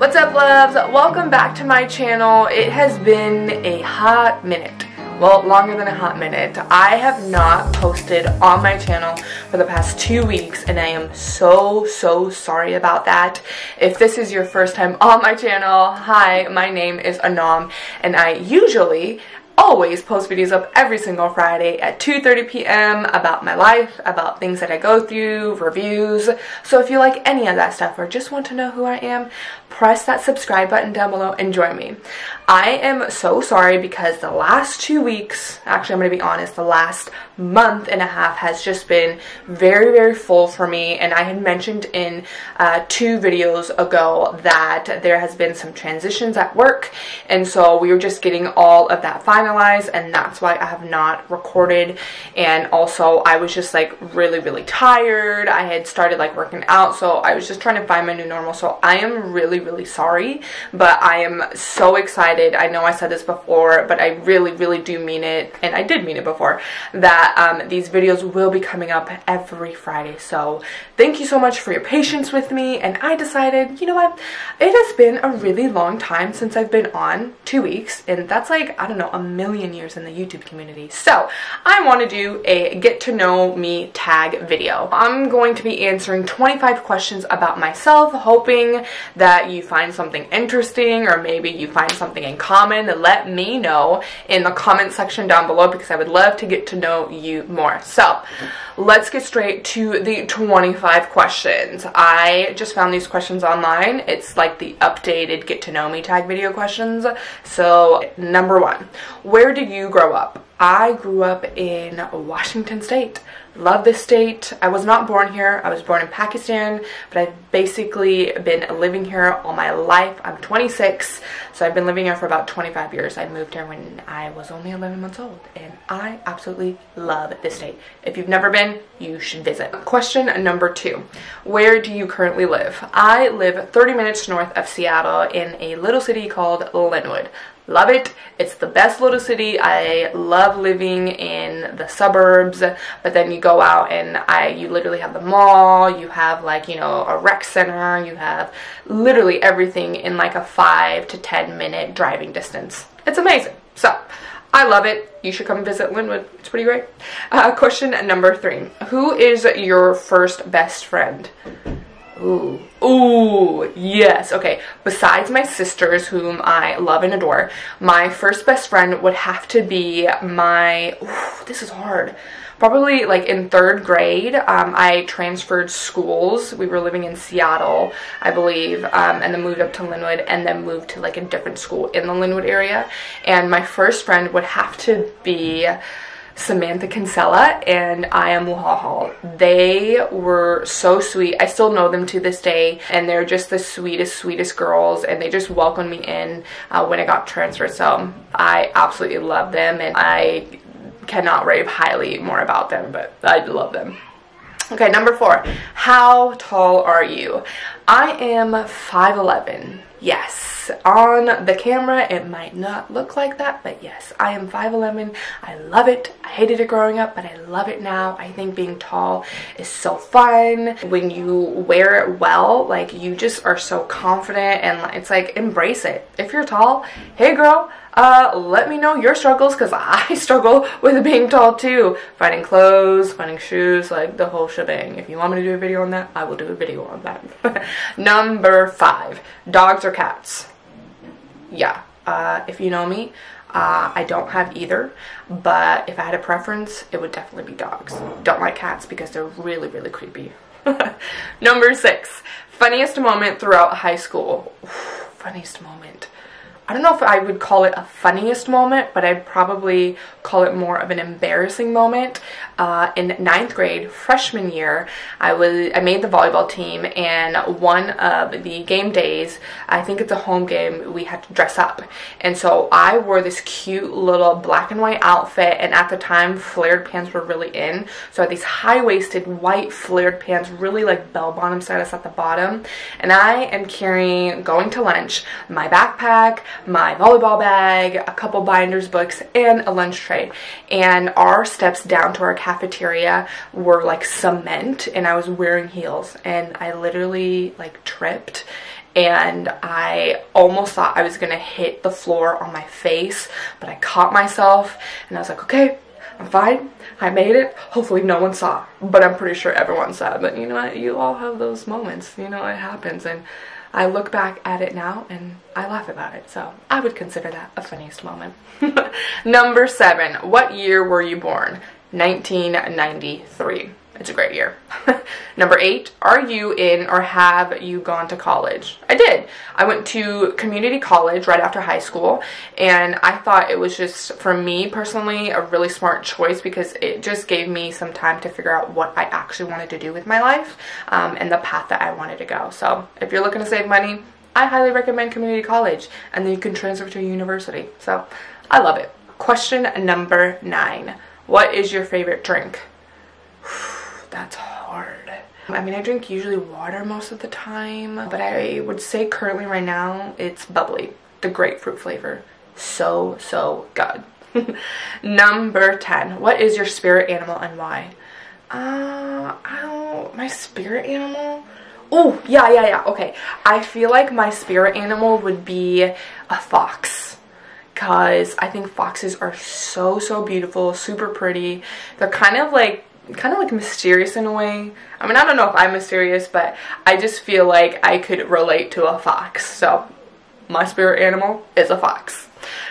What's up loves? Welcome back to my channel. It has been a hot minute. Well, longer than a hot minute. I have not posted on my channel for the past two weeks and I am so, so sorry about that. If this is your first time on my channel, hi, my name is Anam and I usually always post videos up every single Friday at 2.30 p.m. about my life, about things that I go through, reviews. So if you like any of that stuff or just want to know who I am, press that subscribe button down below and join me. I am so sorry because the last two weeks, actually I'm going to be honest, the last month and a half has just been very, very full for me. And I had mentioned in uh, two videos ago that there has been some transitions at work. And so we were just getting all of that and that's why I have not recorded. And also I was just like really, really tired. I had started like working out. So I was just trying to find my new normal. So I am really, really sorry, but I am so excited excited. I know I said this before, but I really, really do mean it, and I did mean it before, that um, these videos will be coming up every Friday. So thank you so much for your patience with me, and I decided, you know what, it has been a really long time since I've been on, two weeks, and that's like, I don't know, a million years in the YouTube community. So I want to do a get to know me tag video. I'm going to be answering 25 questions about myself, hoping that you find something interesting or maybe you find something in common, let me know in the comment section down below because I would love to get to know you more. So let's get straight to the 25 questions. I just found these questions online. It's like the updated get to know me tag video questions. So number one, where did you grow up? I grew up in Washington State. Love this state. I was not born here. I was born in Pakistan, but I've basically been living here all my life. I'm 26, so I've been living here for about 25 years. I moved here when I was only 11 months old, and I absolutely love this state. If you've never been, you should visit. Question number two. Where do you currently live? I live 30 minutes north of Seattle in a little city called Lynnwood. Love it. It's the best little city. I love living in the suburbs, but then you go out and I you literally have the mall, you have like, you know, a rec center, you have literally everything in like a 5 to 10 minute driving distance. It's amazing. So, I love it. You should come visit Lynnwood. It's pretty great. Uh, question number three. Who is your first best friend? Ooh. Ooh, yes. Okay. Besides my sisters, whom I love and adore, my first best friend would have to be my. Ooh, this is hard. Probably like in third grade, um, I transferred schools. We were living in Seattle, I believe, um, and then moved up to Lynnwood and then moved to like a different school in the Lynnwood area. And my first friend would have to be. Samantha Kinsella and i Aya Muhahal. They were so sweet. I still know them to this day, and they're just the sweetest, sweetest girls, and they just welcomed me in uh, when I got transferred. So I absolutely love them, and I cannot rave highly more about them, but I love them. Okay, number four. How tall are you? I am 5'11". Yes, on the camera it might not look like that, but yes, I am 5'11". I love it. I hated it growing up, but I love it now. I think being tall is so fun. When you wear it well, like you just are so confident and it's like embrace it. If you're tall, hey girl, uh, let me know your struggles because I struggle with being tall too. Finding clothes, finding shoes, like the whole shebang. If you want me to do a video on that, I will do a video on that. Number five, dogs or cats? Yeah, uh, if you know me, uh, I don't have either, but if I had a preference, it would definitely be dogs. Don't like cats because they're really, really creepy. Number six, funniest moment throughout high school. funniest moment. I don't know if I would call it a funniest moment, but I'd probably call it more of an embarrassing moment. Uh, in ninth grade, freshman year, I was I made the volleyball team, and one of the game days, I think it's a home game, we had to dress up, and so I wore this cute little black and white outfit, and at the time, flared pants were really in, so I had these high-waisted white flared pants, really like bell-bottom status at the bottom, and I am carrying going to lunch my backpack my volleyball bag, a couple binders, books, and a lunch tray. And our steps down to our cafeteria were like cement and I was wearing heels and I literally like tripped and I almost thought I was gonna hit the floor on my face, but I caught myself and I was like, okay, I'm fine. I made it. Hopefully no one saw, but I'm pretty sure everyone saw. But you know what? You all have those moments. You know, it happens. And I look back at it now and I laugh about it. So I would consider that a funniest moment. Number seven, what year were you born? 1993. It's a great year. Number eight, are you in or have you gone to college? I did. I went to community college right after high school, and I thought it was just, for me personally, a really smart choice because it just gave me some time to figure out what I actually wanted to do with my life um, and the path that I wanted to go. So if you're looking to save money, I highly recommend community college, and then you can transfer to a university. So I love it. Question number nine. What is your favorite drink? that's hard. I mean, I drink usually water most of the time, but I would say currently right now it's bubbly, the grapefruit flavor. So, so good. Number 10. What is your spirit animal and why? Uh, I don't, my spirit animal? Oh, yeah, yeah, yeah. Okay. I feel like my spirit animal would be a fox because I think foxes are so, so beautiful, super pretty. They're kind of like kind of like mysterious in a way. I mean, I don't know if I'm mysterious, but I just feel like I could relate to a fox. So my spirit animal is a fox.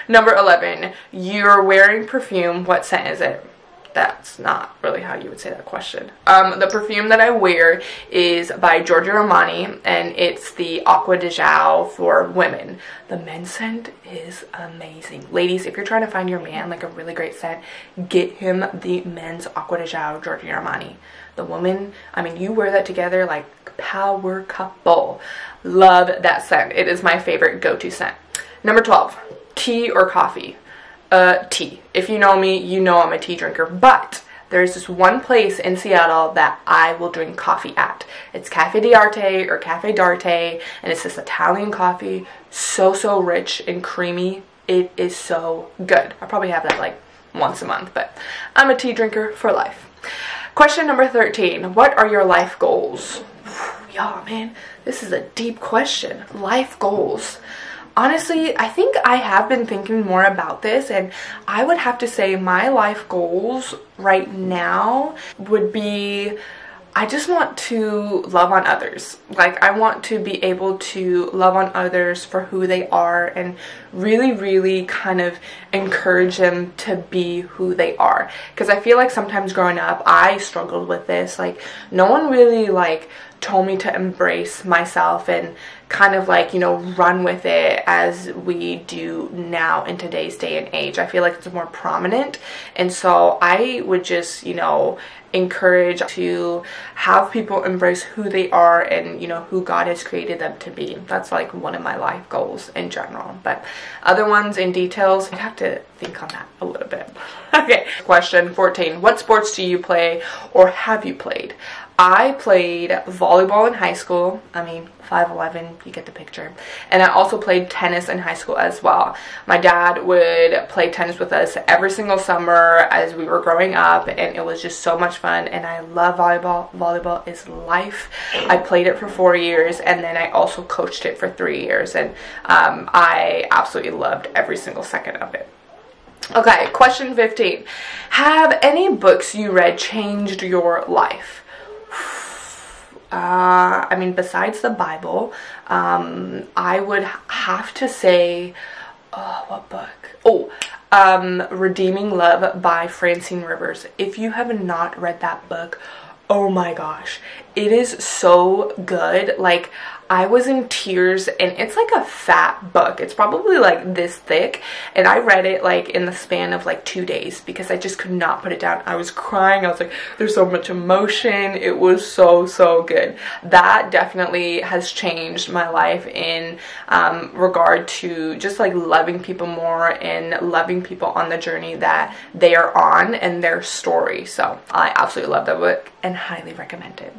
Number 11, you're wearing perfume. What scent is it? That's not really how you would say that question. Um, the perfume that I wear is by Giorgio Armani and it's the Acqua di Giò for women. The men's scent is amazing. Ladies, if you're trying to find your man like a really great scent, get him the men's Acqua di Giò Giorgio Armani. The woman, I mean, you wear that together like power couple. Love that scent. It is my favorite go-to scent. Number 12, tea or coffee? Uh, tea. If you know me, you know I'm a tea drinker, but there's this one place in Seattle that I will drink coffee at. It's Cafe d'Arte or Cafe d'Arte, and it's this Italian coffee, so, so rich and creamy. It is so good. I probably have that like once a month, but I'm a tea drinker for life. Question number 13. What are your life goals? Y'all, man, this is a deep question. Life goals honestly, I think I have been thinking more about this and I would have to say my life goals right now would be I just want to love on others. Like, I want to be able to love on others for who they are and really, really kind of encourage them to be who they are. Because I feel like sometimes growing up, I struggled with this. Like, no one really, like, told me to embrace myself and kind of like, you know, run with it as we do now in today's day and age. I feel like it's more prominent. And so I would just, you know, encourage to have people embrace who they are and you know who God has created them to be. That's like one of my life goals in general. But other ones in details, I'd have to think on that a little bit. okay, question 14. What sports do you play or have you played? I played volleyball in high school. I mean, 5'11", you get the picture. And I also played tennis in high school as well. My dad would play tennis with us every single summer as we were growing up, and it was just so much fun. And I love volleyball. Volleyball is life. I played it for four years, and then I also coached it for three years. And um, I absolutely loved every single second of it. Okay, question 15. Have any books you read changed your life? Uh, I mean, besides the Bible, um, I would have to say, oh, what book? Oh, um, Redeeming Love by Francine Rivers. If you have not read that book, oh my gosh, it is so good. Like, I was in tears and it's like a fat book. It's probably like this thick and I read it like in the span of like two days because I just could not put it down. I was crying. I was like, there's so much emotion. It was so, so good. That definitely has changed my life in um, regard to just like loving people more and loving people on the journey that they are on and their story. So I absolutely love that book and highly recommend it.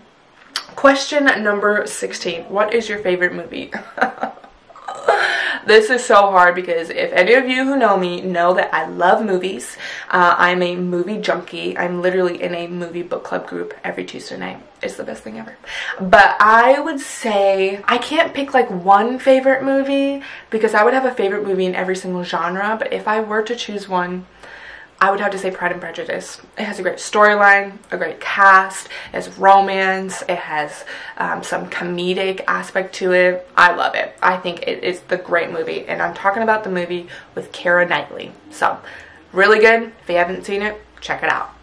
Question number 16. What is your favorite movie? this is so hard because if any of you who know me know that I love movies, uh, I'm a movie junkie. I'm literally in a movie book club group every Tuesday night. It's the best thing ever. But I would say I can't pick like one favorite movie because I would have a favorite movie in every single genre. But if I were to choose one, I would have to say Pride and Prejudice. It has a great storyline, a great cast, it has romance, it has um, some comedic aspect to it. I love it. I think it is the great movie, and I'm talking about the movie with Keira Knightley. So, really good. If you haven't seen it, check it out.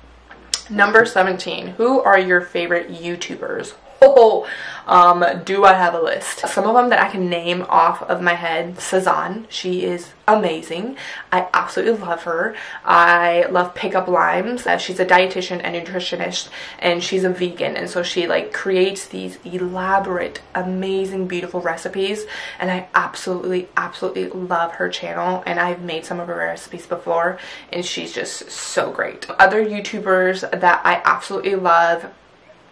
Number 17. Who are your favorite YouTubers? Oh, um, do I have a list? Some of them that I can name off of my head. Cezanne, she is amazing. I absolutely love her. I love Pickup Limes. Uh, she's a dietitian and nutritionist and she's a vegan and so she like creates these elaborate, amazing, beautiful recipes and I absolutely, absolutely love her channel and I've made some of her recipes before and she's just so great. Other YouTubers that I absolutely love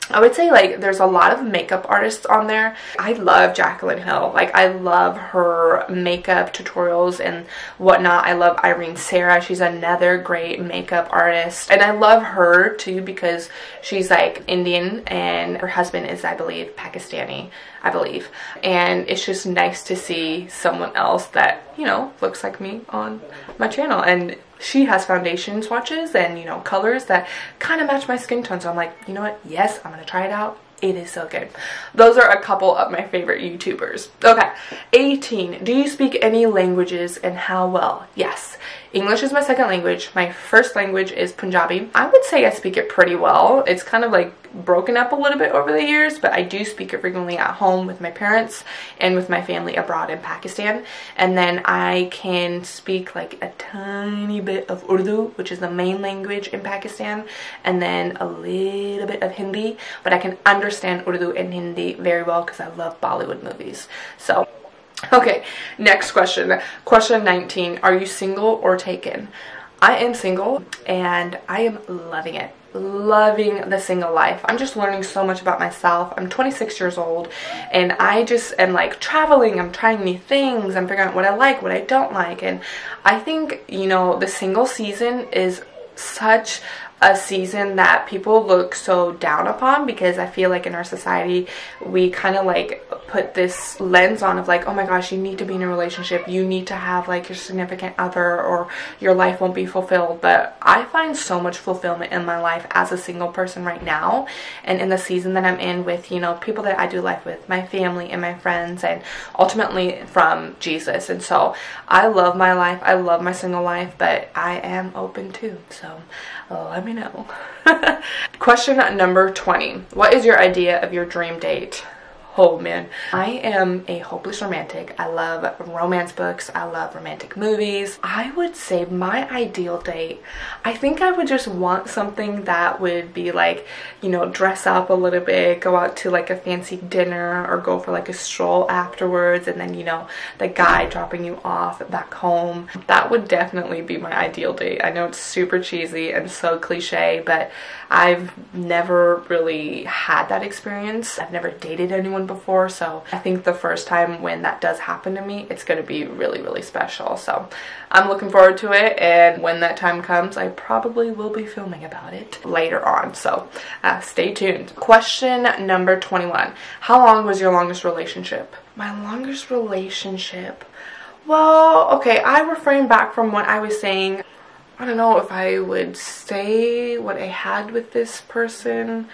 I would say like there's a lot of makeup artists on there. I love Jacqueline Hill. Like I love her makeup tutorials and whatnot. I love Irene Sarah. She's another great makeup artist. And I love her too because she's like Indian and her husband is I believe Pakistani. I believe. And it's just nice to see someone else that, you know, looks like me on my channel. And she has foundation swatches and, you know, colors that kind of match my skin tone. So I'm like, you know what? Yes, I'm going to try it out. It is so good. Those are a couple of my favorite YouTubers. Okay, 18. Do you speak any languages and how well? Yes. English is my second language. My first language is Punjabi. I would say I speak it pretty well. It's kind of like broken up a little bit over the years, but I do speak it frequently at home with my parents and with my family abroad in Pakistan. And then I can speak like a tiny bit of Urdu, which is the main language in Pakistan, and then a little bit of Hindi, but I can understand Urdu and Hindi very well because I love Bollywood movies. So Okay, next question. Question 19. Are you single or taken? I am single and I am loving it. Loving the single life. I'm just learning so much about myself. I'm 26 years old and I just am like traveling. I'm trying new things. I'm figuring out what I like, what I don't like. And I think, you know, the single season is such a season that people look so down upon because I feel like in our society we kind of like put this lens on of like oh my gosh you need to be in a relationship you need to have like your significant other or your life won't be fulfilled but I find so much fulfillment in my life as a single person right now and in the season that I'm in with you know people that I do life with my family and my friends and ultimately from Jesus and so I love my life I love my single life but I am open too so let me know. Question number 20. What is your idea of your dream date? Oh man, I am a hopeless romantic. I love romance books. I love romantic movies. I would say my ideal date, I think I would just want something that would be like, you know, dress up a little bit, go out to like a fancy dinner or go for like a stroll afterwards and then, you know, the guy dropping you off back home. That would definitely be my ideal date. I know it's super cheesy and so cliche, but I've never really had that experience. I've never dated anyone before, so I think the first time when that does happen to me, it's going to be really, really special. So I'm looking forward to it, and when that time comes, I probably will be filming about it later on. So uh, stay tuned. Question number 21 How long was your longest relationship? My longest relationship. Well, okay, I refrain back from what I was saying I don't know if I would say what I had with this person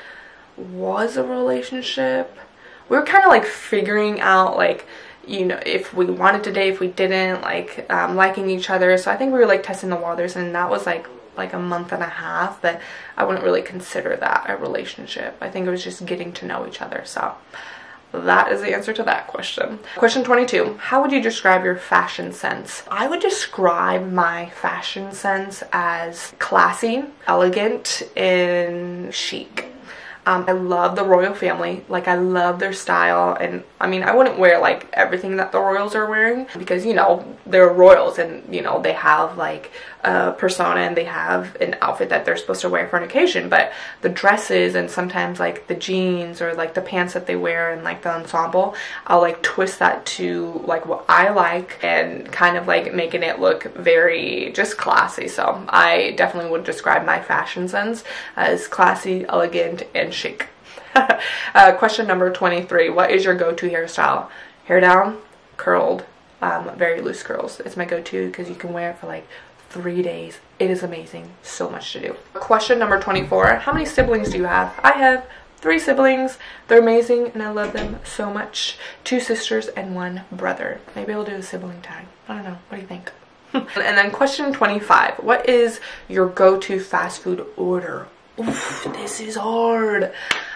was a relationship. We were kind of like figuring out like you know if we wanted to date if we didn't like um, liking each other so I think we were like testing the waters and that was like like a month and a half but I wouldn't really consider that a relationship I think it was just getting to know each other so that is the answer to that question. Question 22. How would you describe your fashion sense? I would describe my fashion sense as classy, elegant, and chic. Um, I love the royal family. Like I love their style. And I mean I wouldn't wear like everything that the royals are wearing because you know they're royals and you know they have like a persona and they have an outfit that they're supposed to wear for an occasion. But the dresses and sometimes like the jeans or like the pants that they wear and like the ensemble I'll like twist that to like what I like and kind of like making it look very just classy. So I definitely would describe my fashion sense as classy elegant and chic uh, question number 23 what is your go-to hairstyle hair down curled um, very loose curls it's my go-to because you can wear it for like three days. It is amazing. So much to do. Question number 24. How many siblings do you have? I have three siblings. They're amazing and I love them so much. Two sisters and one brother. Maybe I'll do a sibling tag. I don't know. What do you think? and then question 25. What is your go-to fast food order? Oof, this is hard.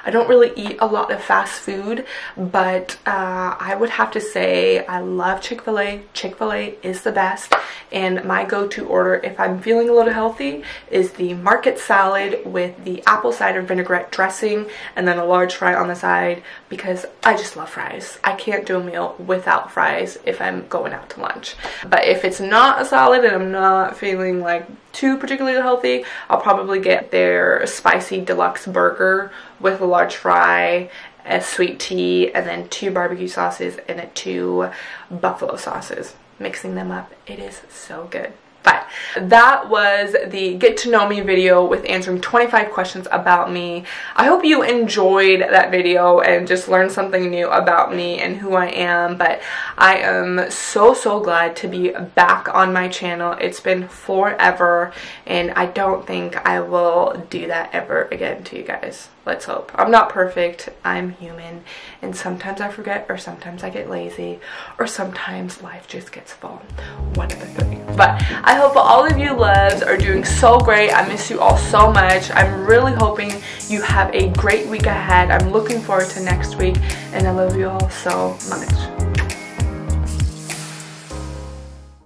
I don't really eat a lot of fast food, but uh, I would have to say I love Chick-fil-A. Chick-fil-A is the best, and my go-to order if I'm feeling a little healthy is the market salad with the apple cider vinaigrette dressing and then a large fry on the side because I just love fries. I can't do a meal without fries if I'm going out to lunch. But if it's not a salad and I'm not feeling like too particularly healthy, I'll probably get their spicy deluxe burger with a large fry, a sweet tea, and then two barbecue sauces and two buffalo sauces. Mixing them up, it is so good. But that was the get to know me video with answering 25 questions about me. I hope you enjoyed that video and just learned something new about me and who I am. But I am so, so glad to be back on my channel. It's been forever and I don't think I will do that ever again to you guys. Let's hope. I'm not perfect. I'm human. And sometimes I forget or sometimes I get lazy or sometimes life just gets full. One of the three. But I hope all of you loves are doing so great. I miss you all so much. I'm really hoping you have a great week ahead. I'm looking forward to next week and I love you all so much.